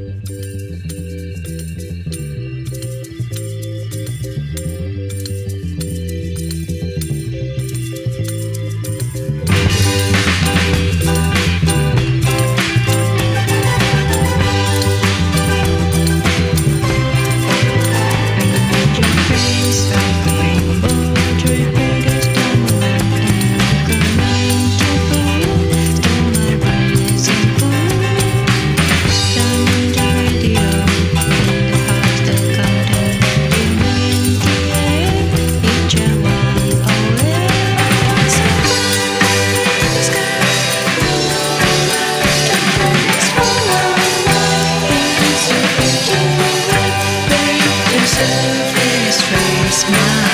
Bye. smile.